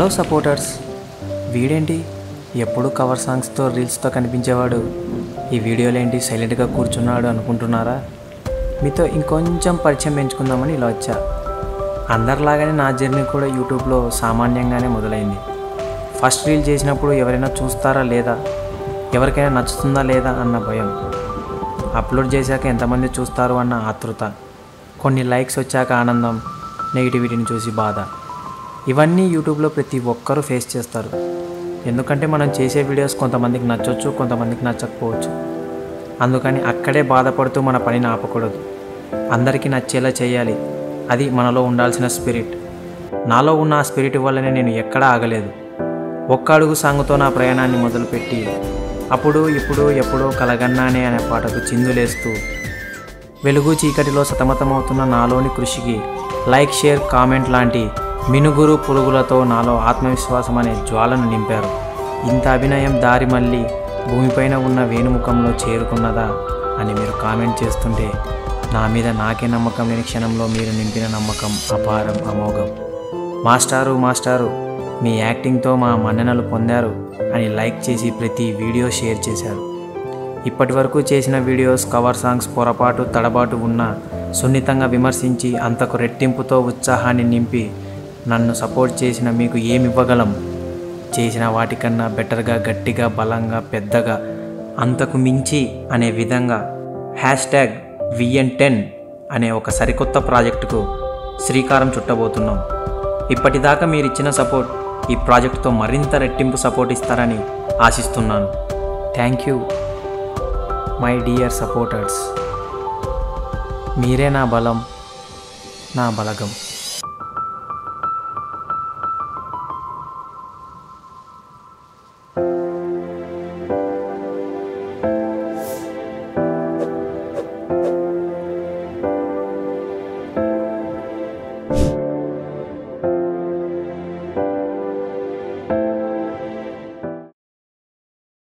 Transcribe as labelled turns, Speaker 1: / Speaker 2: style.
Speaker 1: Hello supporters వీడేంటి? ఎప్పుడు cover సాంగ్స్తో రీల్స్తో కనిపించేవాడు. ఈ వీడియోలో ఏంటి? సైలెంట్గా కూర్చున్నాడు అనుకుంటున్నారా? మీతో ఇంకొంచెం పరిచయం పెంచుకుందామని ఇలా వచ్చా. అందరిలాగానే నా జర్నీ కూడా యూట్యూబ్లో సామాన్యంగానే మొదలైంది. ఫస్ట్ రీల్ చేసినప్పుడు ఎవరైనా చూస్తారా లేదా? ఎవరికైనా నచ్చుతుందా లేదా అన్న భయం. అప్లోడ్ చేశాక ఎంతమంది చూస్తారు అన్న ఆతృత. కొన్ని లైక్స్ వచ్చాక ఆనందం నెగిటివిటీని చూసి బాధ. ఇవన్నీ యూట్యూబ్లో ప్రతి ఒక్కరూ ఫేస్ చేస్తారు. ఎందుకంటే మనం చేసే వీడియోస్ కొంతమందికి నచ్చవచ్చు కొంతమందికి నచ్చకపోవచ్చు. అందుకని అక్కడే బాధపడుతూ మన పనిని ఆపకూడదు. అందరికీ నచ్చేలా చేయాలి. అది మనలో ఉండాల్సిన స్పిరిట్. నాలో ఉన్న ఆ స్పిరిట్ వల్లనే నేను ఎక్కడా ఆగలేదు. ఒక్క అడుగు సాంగుతో నా ప్రయాణాన్ని మొదలుపెట్టి అప్పుడు ఇప్పుడు ఎప్పుడో కలగన్నానే అనే పాటకు చిందులేస్తూ వెలుగు చీకటిలో సతమతమవుతున్న నాలోని కృషికి లైక్ షేర్ కామెంట్ లాంటి మినుగురు పురుగులతో నాలో ఆత్మవిశ్వాసం అనే జ్వాలను నింపారు. ఇంత అభినయం దారి మళ్ళీ భూమిపైన ఉన్న వేణుముఖంలో చేరుకున్నదా అని మీరు కామెంట్ చేస్తుంటే నా మీద నాకే నమ్మకం లేని క్షణంలో మీరు నింపిన నమ్మకం అపారం అమోఘం. మాస్టారు మాస్టారు మీ యాక్టింగ్తో మా మన్ననలు పొందారు అని లైక్ చేసి ప్రతి వీడియో షేర్ చేశారు. ఇప్పటి వరకు చేసిన వీడియోస్ కవర్ సాంగ్స్ పొరపాటు తడబాటు ఉన్నా సున్నితంగా విమర్శించి అంతకు రెట్టింపుతో ఉత్సాహాన్ని నింపి నన్ను సపోర్ట్ చేసిన మీకు ఏమి ఇవ్వగలం చేసిన వాటికన్నా బెటర్గా గట్టిగా బలంగా పెద్దగా అంతకు మించి అనే విధంగా హ్యాష్ ట్యాగ్ విఎన్ టెన్ అనే ఒక సరికొత్త ప్రాజెక్టుకు శ్రీకారం చుట్టబోతున్నాం. ఇప్పటిదాకా మీరు ఇచ్చిన సపోర్ట్ ఈ ప్రాజెక్టుతో మరింత రెట్టింపు సపోర్ట్ ఇస్తారని ఆశిస్తున్నాను. Thank you my dear supporters. మీరే నా బలం నా బలగం.